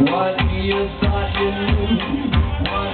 What you thought you knew, what